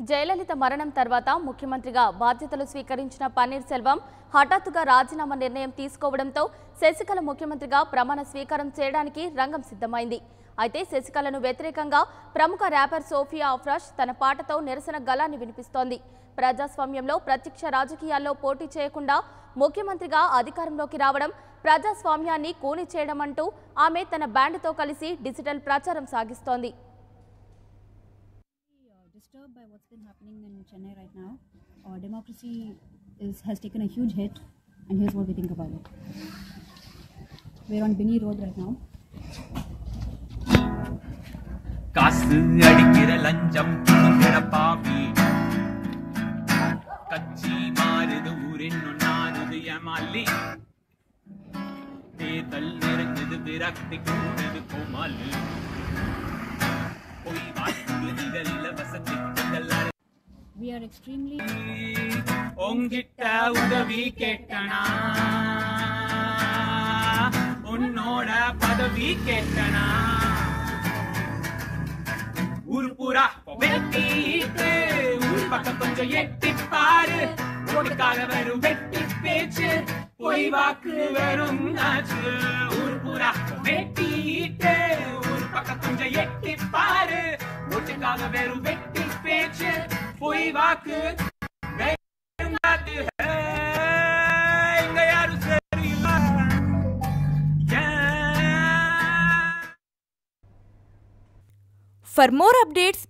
జయలలిత మరణం తర్వాత ముఖ్యమంత్రిగా బాధ్యతలు స్వీకరించిన పన్నీర్ సెల్వం హఠాత్తుగా రాజీనామా నిర్ణయం తీసుకోవడంతో శశికళ ముఖ్యమంత్రిగా ప్రమాణ స్వీకారం చేయడానికి రంగం సిద్ధమైంది. అయితే శశికళను వ్యతిరేకంగా ప్రముఖ ర్యాపర్ సోఫియా అఫ్రాష్ తన పాటతో నిరసన గలాన్ని వినిపిస్తోంది. ప్రజాస్వామ్యంలో ప్రత్యక్ష రాజకీయాల్లో పోటీ చేయకుండా ముఖ్యమంత్రిగా అధికారంలోకి రావడం ప్రజాస్వామ్యాన్ని కూని చేయడం అంటూ ఆమె తన బ్యాండ్తో కలిసి డిజిటల్ ప్రచారం సాగిస్తోంది. disturbed by what's been happening in Chennai right now. Uh, democracy is, has taken a huge hit, and here's what we think about it. We're on Binny Road right now. காசு அடிக்கிற லஞ்சம் கொடுக்கிற பாவி கட்சி மாறுது ஊரின்னும் நாறுது ஏமாலி தேர்தல் நெருங்குது விரக்தி கூடுது கோமாலு We are உங்கிட்ட உதவி கேட்டனா? உன்னோட பதவி கேட்டனா? ஊர் பூரா வெட்டிட்டு ஊர் பக்கம் கொஞ்சம் எட்டி பாரு ஓட்டுக்காக வெறும் வெட்டி பேச்சு பொய் வாக்கு வெறும் ஆச்சு ஊர் பூரா வெட்டிட்டு ஊர் பக்கம் கொஞ்சம் எட்டி பாரு ஓட்டுக்காக வெறும் வெட்டி பேச்சு பொய் வாக்கு வெறும் ஆச்சு. இங்க யாரும் சரியில்லை ஏன் For more updates,